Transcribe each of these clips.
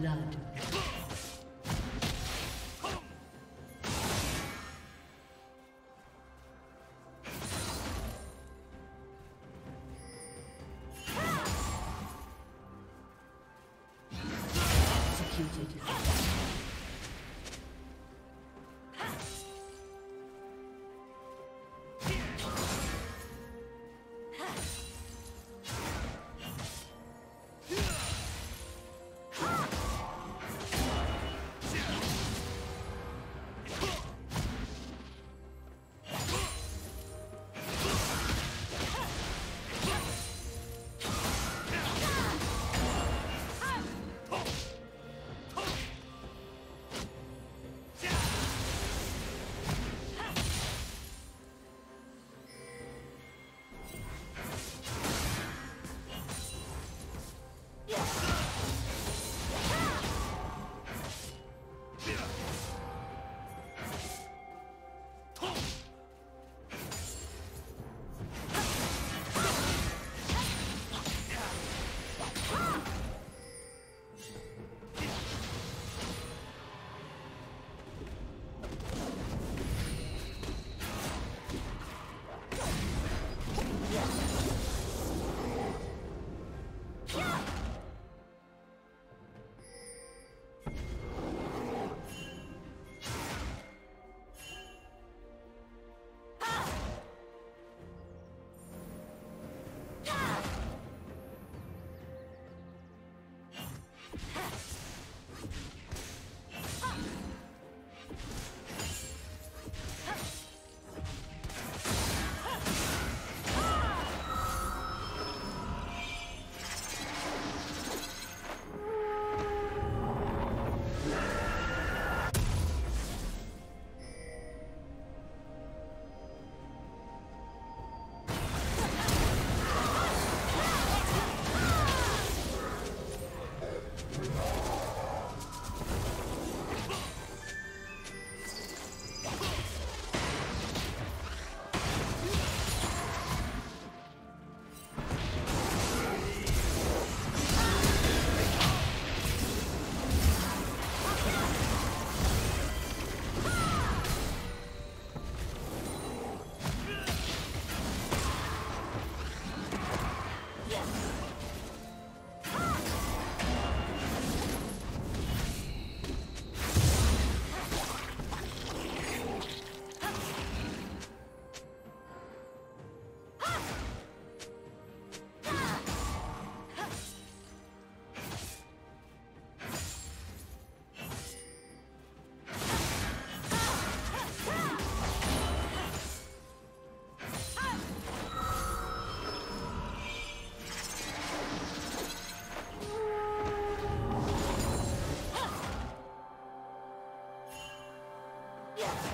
Blood. Yeah.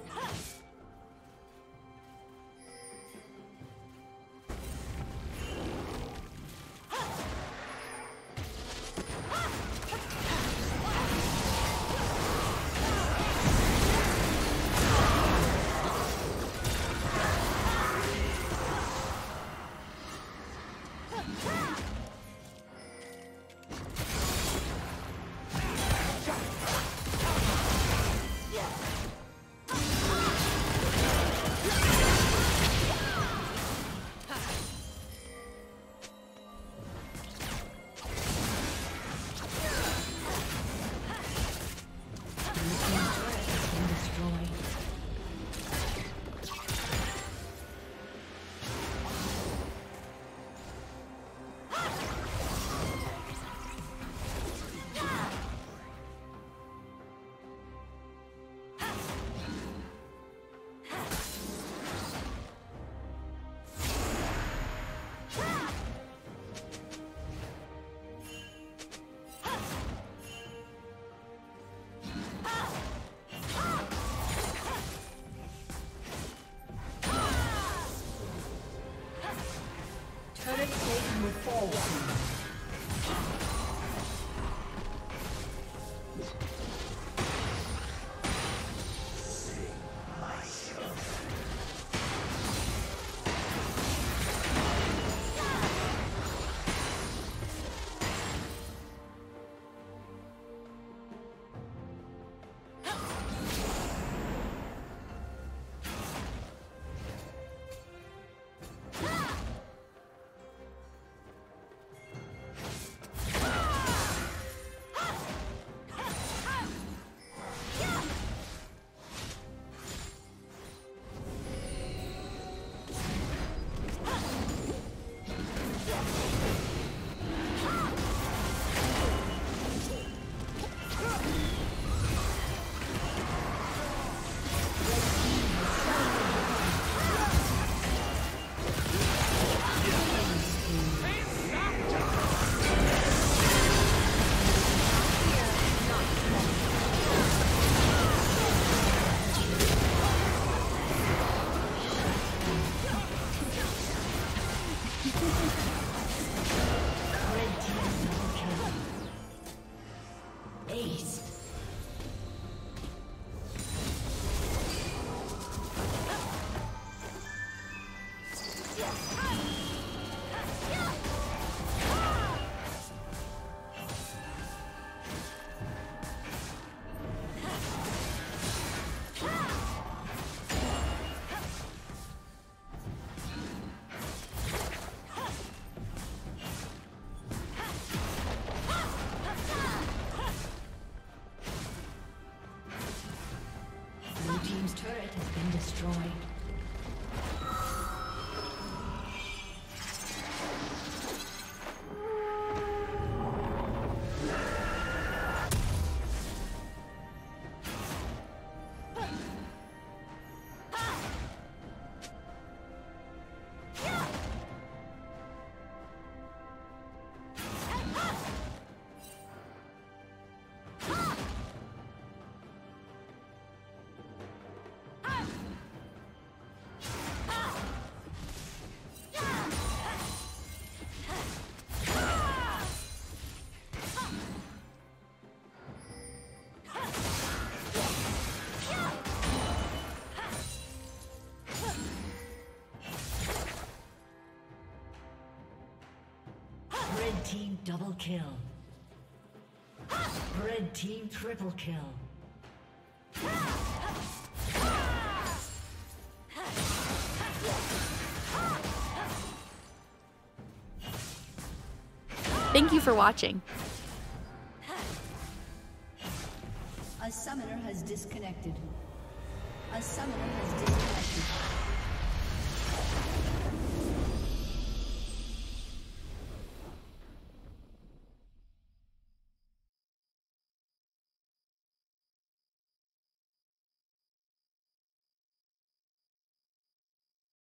We fall. Team double kill. Red team triple kill. Thank you for watching. A summoner has disconnected. A summoner has